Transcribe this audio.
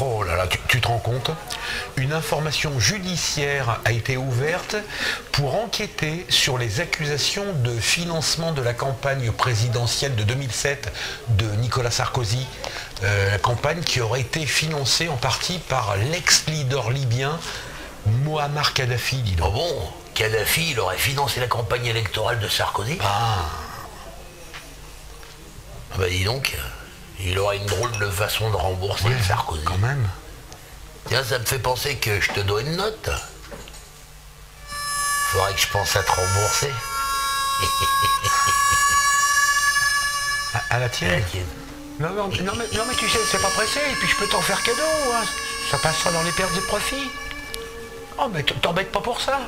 Oh là là, tu, tu te rends compte? Une information judiciaire a été ouverte pour enquêter sur les accusations de financement de la campagne présidentielle de 2007 de Nicolas Sarkozy. Euh, la campagne qui aurait été financée en partie par l'ex-leader libyen Muammar Kadhafi, dis Oh bon? Kadhafi, il aurait financé la campagne électorale de Sarkozy? Ah, Ah Bah dis donc, il aurait une drôle de façon de rembourser ouais, Sarkozy. quand même. Tiens, ça me fait penser que je te dois une note. Faudrait que je pense à te rembourser. À, à la tienne non, non, non, mais, non, mais tu sais, c'est pas pressé, et puis je peux t'en faire cadeau. hein. Ça passera dans les pertes et profits. Oh, mais t'embêtes pas pour ça.